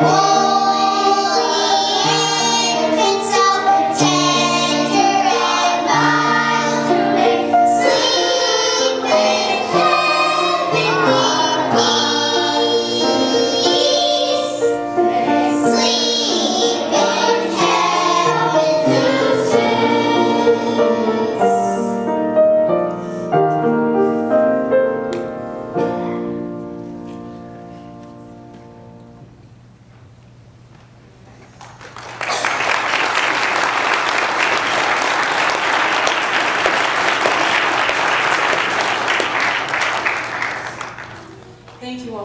Oh.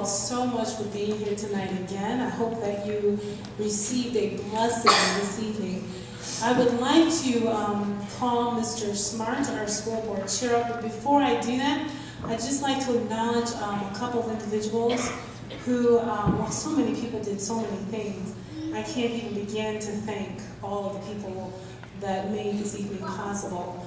So much for being here tonight again. I hope that you received a blessing this evening. I would like to um, call Mr. Smart, our school board chair, up, but before I do that, I'd just like to acknowledge um, a couple of individuals who, um, well, so many people did so many things. I can't even begin to thank all of the people that made this evening possible.